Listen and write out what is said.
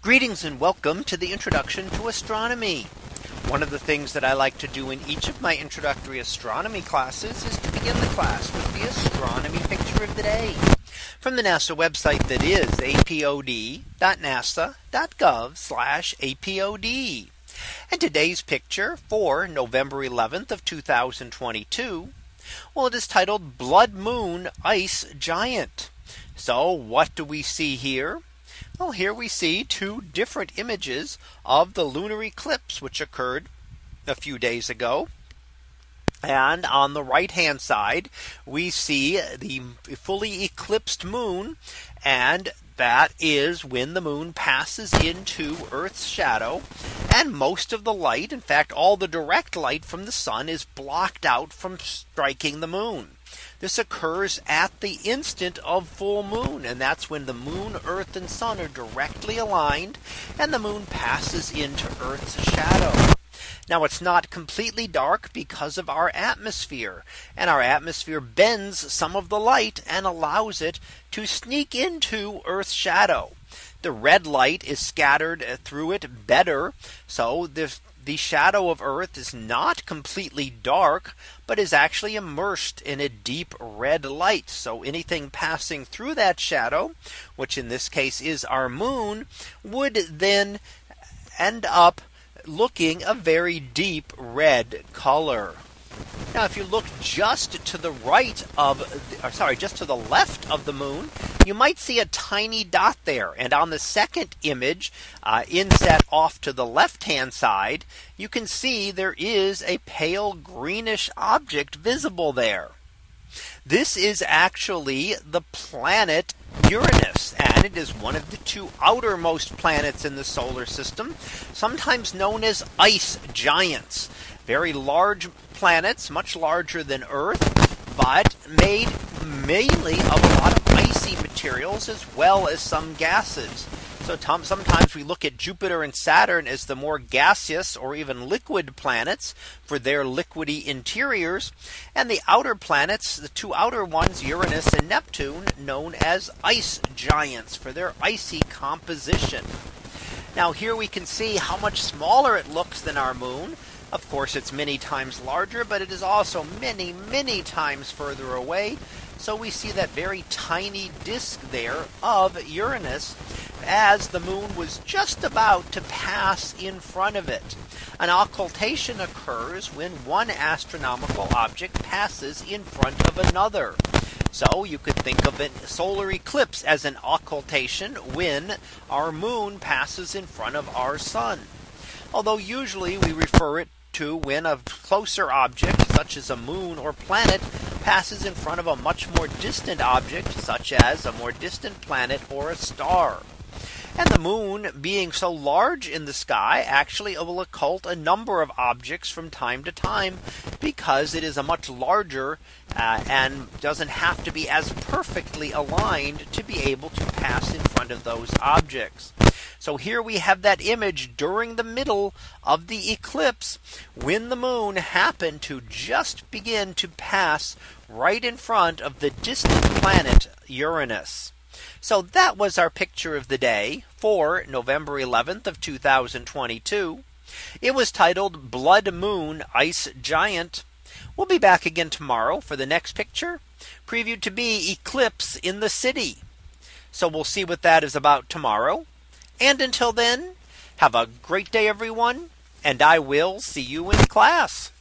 Greetings and welcome to the introduction to astronomy. One of the things that I like to do in each of my introductory astronomy classes is to begin the class with the astronomy picture of the day from the NASA website that is apod.nasa.gov apod. And today's picture for November 11th of 2022. Well, it is titled Blood Moon Ice Giant. So what do we see here? Well, here we see two different images of the lunar eclipse, which occurred a few days ago. And on the right hand side, we see the fully eclipsed moon. And that is when the moon passes into Earth's shadow. And most of the light, in fact, all the direct light from the sun is blocked out from striking the moon. This occurs at the instant of full moon. And that's when the moon, earth and sun are directly aligned and the moon passes into Earth's shadow. Now it's not completely dark because of our atmosphere and our atmosphere bends some of the light and allows it to sneak into Earth's shadow. The red light is scattered through it better. So the the shadow of Earth is not completely dark, but is actually immersed in a deep red light. So anything passing through that shadow, which in this case is our moon, would then end up looking a very deep red color. Now, if you look just to the right of, or sorry, just to the left of the moon, you might see a tiny dot there. And on the second image, uh, inset off to the left hand side, you can see there is a pale greenish object visible there. This is actually the planet Uranus, and it is one of the two outermost planets in the solar system, sometimes known as ice giants. Very large planets, much larger than Earth, but made mainly of a lot of icy materials as well as some gases. So sometimes we look at Jupiter and Saturn as the more gaseous or even liquid planets for their liquidy interiors. And the outer planets, the two outer ones, Uranus and Neptune, known as ice giants for their icy composition. Now here we can see how much smaller it looks than our moon. Of course, it's many times larger, but it is also many, many times further away. So we see that very tiny disk there of Uranus as the moon was just about to pass in front of it. An occultation occurs when one astronomical object passes in front of another. So you could think of a solar eclipse as an occultation when our moon passes in front of our sun. Although usually we refer it to when a closer object, such as a moon or planet, passes in front of a much more distant object, such as a more distant planet or a star. And the moon being so large in the sky actually will occult a number of objects from time to time because it is a much larger uh, and doesn't have to be as perfectly aligned to be able to pass in front of those objects. So here we have that image during the middle of the eclipse when the moon happened to just begin to pass right in front of the distant planet Uranus. So that was our picture of the day for November 11th of 2022. It was titled Blood Moon Ice Giant. We'll be back again tomorrow for the next picture previewed to be eclipse in the city. So we'll see what that is about tomorrow. And until then, have a great day, everyone. And I will see you in class.